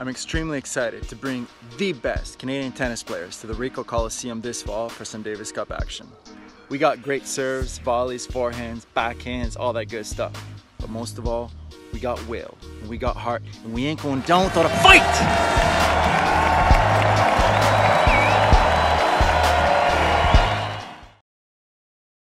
I'm extremely excited to bring the best Canadian tennis players to the Ricoh Coliseum this fall for some Davis Cup action. We got great serves, volleys, forehands, backhands, all that good stuff. But most of all, we got will, we got heart, and we ain't going down without a fight!